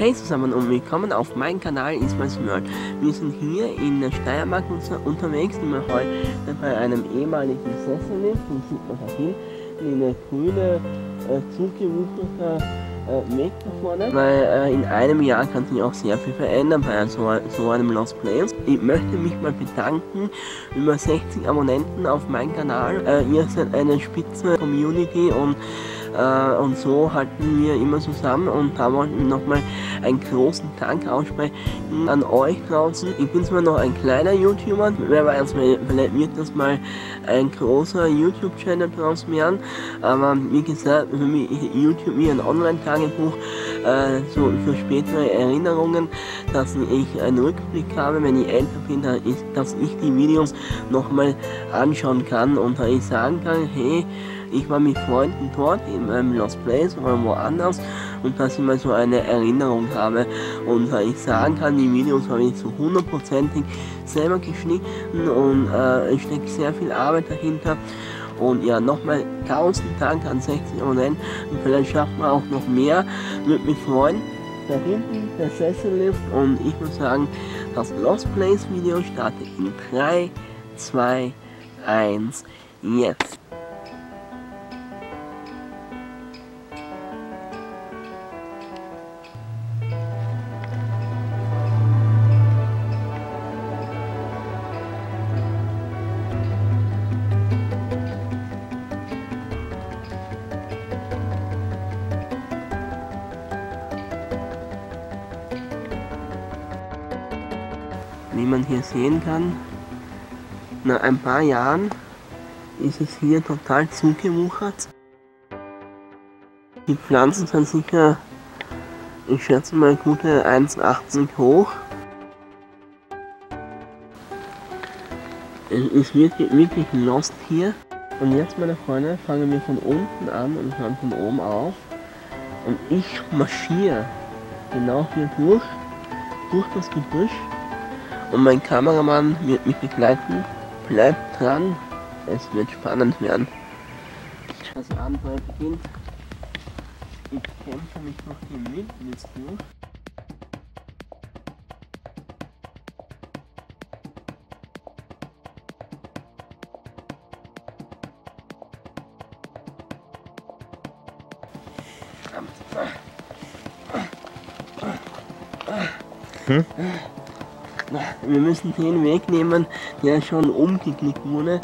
Hey zusammen und willkommen auf meinem Kanal Ismail Smurl. Wir sind hier in der Steiermark unterwegs, sind wir heute bei einem ehemaligen Sessellift, den sieht man da hin, in eine grüne, äh, zugewucherte äh, Weg da vorne. Weil äh, in einem Jahr kann sich auch sehr viel verändern bei so, so einem Lost Place. Ich möchte mich mal bedanken über 60 Abonnenten auf meinem Kanal. Äh, ihr seid eine spitze Community und äh, und so halten wir immer zusammen und da wollten wir nochmal einen großen Dank aussprechen an euch draußen. Ich bin zwar noch ein kleiner YouTuber, wer weiß, vielleicht wird das mal ein großer YouTube-Channel draus werden, aber wie gesagt, für mich YouTube wie ein Online-Tagebuch äh, so für spätere Erinnerungen, dass ich einen Rückblick habe, wenn ich älter bin, dass ich die Videos nochmal anschauen kann und da ich sagen kann, hey, ich war mit Freunden dort in einem Lost Place oder woanders und dass ich mal so eine Erinnerung habe und äh, ich sagen kann, die Videos habe ich so hundertprozentig selber geschnitten und äh, es steckt sehr viel Arbeit dahinter und ja, nochmal tausend Dank an 60 Abonnenten und vielleicht schafft man auch noch mehr, würde mich freuen. Da hinten der Sessellift und ich muss sagen, das Lost Place Video startet in 3, 2, 1, jetzt. Wie man hier sehen kann, nach ein paar Jahren ist es hier total zugewuchert. Die Pflanzen sind sicher, ich schätze mal, gute 1,80 hoch. Es ist wirklich, wirklich lost hier. Und jetzt, meine Freunde, fangen wir von unten an und hören von oben auf. Und ich marschiere genau hier durch, durch das Gebüsch und mein Kameramann wird mich begleiten. Bleibt dran, es wird spannend werden. Das Abenteuer beginnt. Ich kämpfe mich durch die Wildnis durch. Hm? Wir müssen den Weg nehmen, der schon umgeklickt wurde.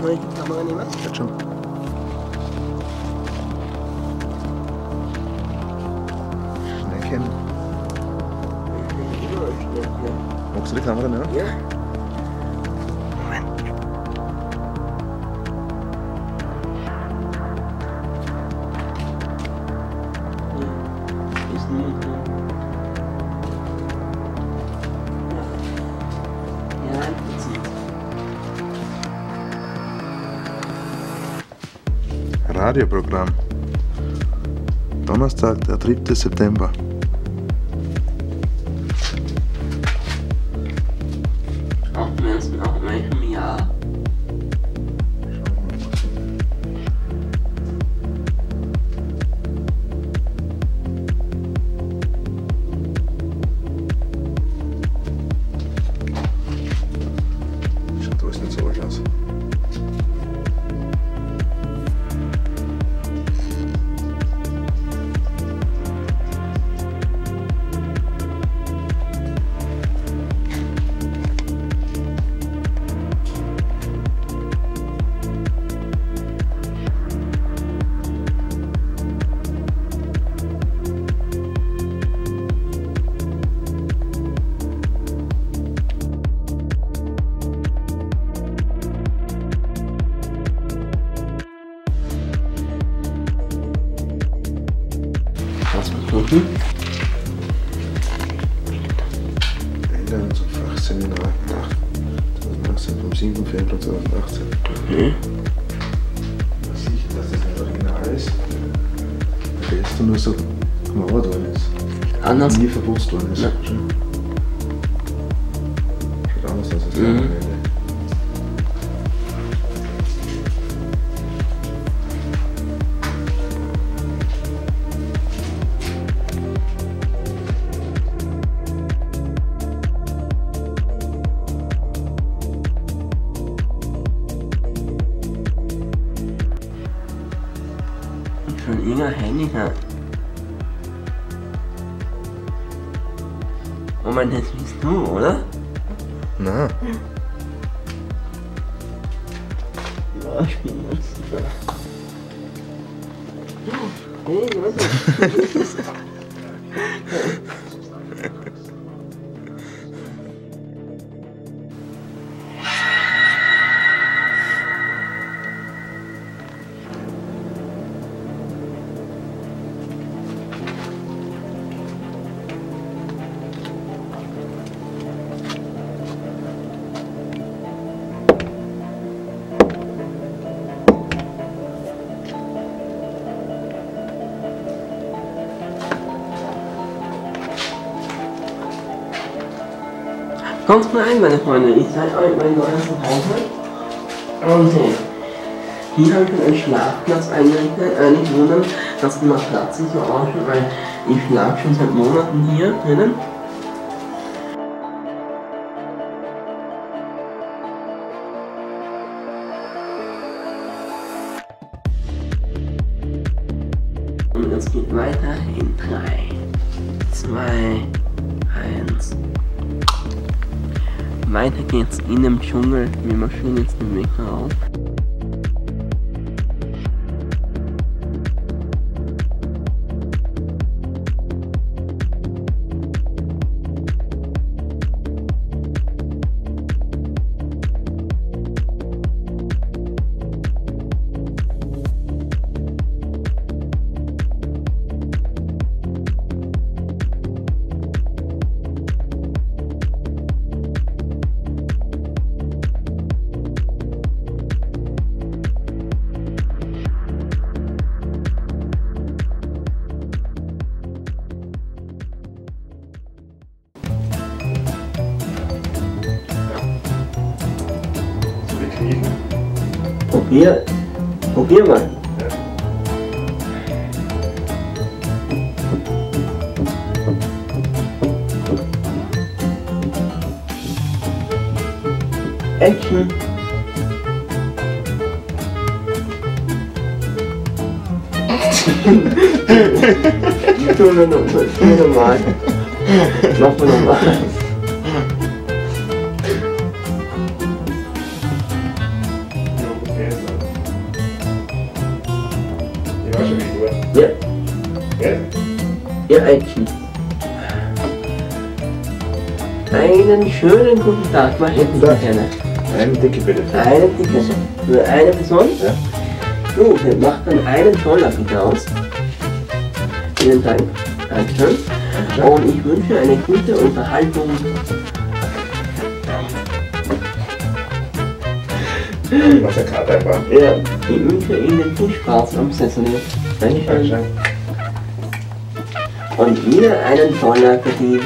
Soll ich die Kamera nehmen? Ja, schon. Schnecken. Magst du die Kamera nehmen? Ja. Ist niemand Radioprogramm. Donnerstag, der 3. September. Einladung zum Fachseminar nach 2018 vom 7. Februar 2018. Mhm. Sicher, dass das ein Original ist. Weil gestern nur so gemauert worden ist. Anders. Nie verputzt worden ist. Ja. Schaut anders aus als Mhm. Ja, ich bin jetzt. Kommt mal ein, meine Freunde, ich zeige euch mein neues Zuhause. Und so. Hier habe ich einen Schlafplatz eingerichtet. Äh, nicht wundern, dass die Matratze so ausschaut, weil ich schlafe schon seit Monaten hier drinnen. Geht's in dem Dschungel. Wir marschieren jetzt den Weg herauf. So e Com pila? Action. Tudo no, tudo não não Não foi não mar. Ja, Gell? ja, Action. Einen schönen guten Tag, was hätten Tag. gerne? Eine dicke bitte. Eine dicke. Nur eine Person? Ja. Gut, dann macht dann einen Dollar bitte aus. Vielen Dank. Dankeschön. Und ich wünsche eine gute Unterhaltung. Ich mach der Karte einfach. Ja, ich wünsche Ihnen viel Spaß am Sessel. Dankeschön. Und wieder einen Dollar verdient.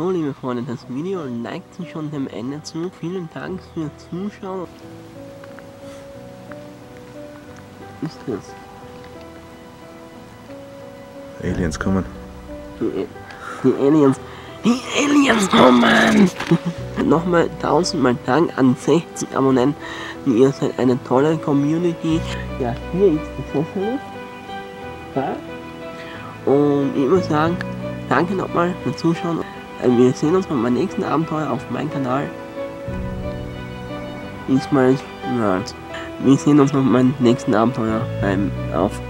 So, liebe Freunde, das Video neigt sich schon dem Ende zu. Vielen Dank fürs Zuschauen. Ist das? Aliens kommen. Die, die Aliens. Die Aliens kommen! Nochmal tausendmal Dank an 16 Abonnenten. Ihr seid eine tolle Community. Ja, hier ist die Socialist. Ja. Und ich muss sagen, danke nochmal fürs Zuschauen. Äh, Wir sehen uns bei meinem nächsten Abenteuer auf meinem Kanal. Ismail's World. Wir sehen uns beim nächsten Abenteuer beim auf.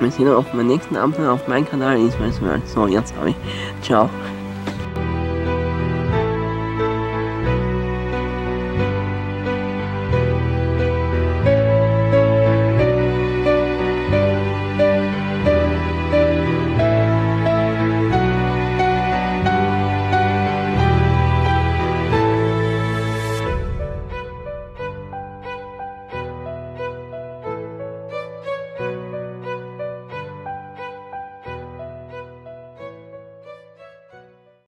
Wir sehen uns auf meinem nächsten Abenteuer auf meinem Kanal Ismail's World. So, jetzt habe ich. Ciao.